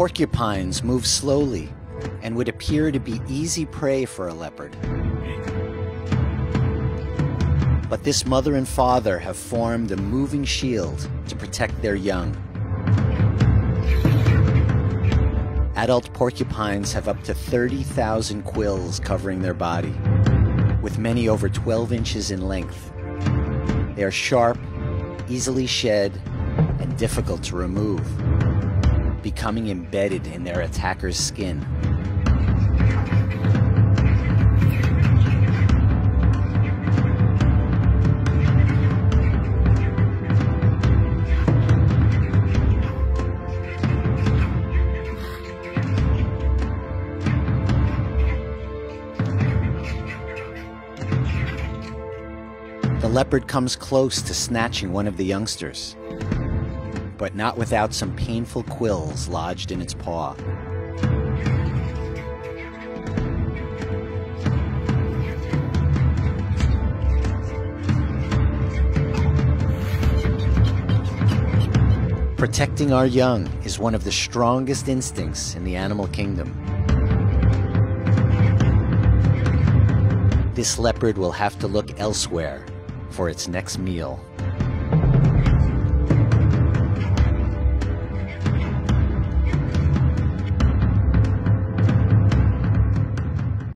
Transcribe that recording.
Porcupines move slowly and would appear to be easy prey for a leopard. But this mother and father have formed a moving shield to protect their young. Adult porcupines have up to 30,000 quills covering their body, with many over 12 inches in length. They are sharp, easily shed, and difficult to remove, becoming embedded in their attacker's skin. The leopard comes close to snatching one of the youngsters, but not without some painful quills lodged in its paw. Protecting our young is one of the strongest instincts in the animal kingdom. This leopard will have to look elsewhere for its next meal.